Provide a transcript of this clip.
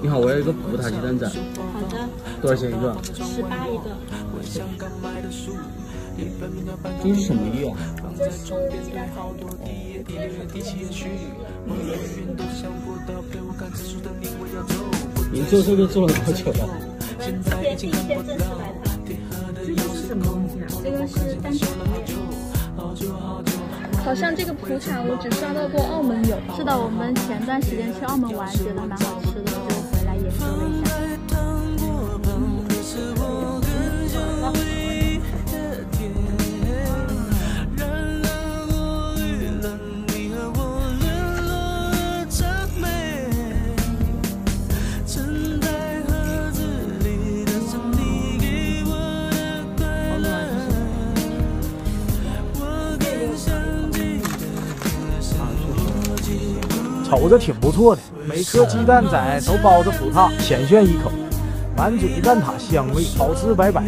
你好，我要一个葡萄鸡蛋仔，好的，多少钱一个？十八一个。这是什么鱼啊？这是中鸡蛋仔。你做这个做了多久了？今天第一天正式来的。这是什么东西啊？这个是蛋仔好像这个葡茶我只刷到过澳门有。是的，我们前段时间去澳门玩，觉得蛮好吃的，就瞅着挺不错的，每颗鸡蛋仔都包着葡萄，浅炫一口，满嘴蛋挞香味，好吃白白。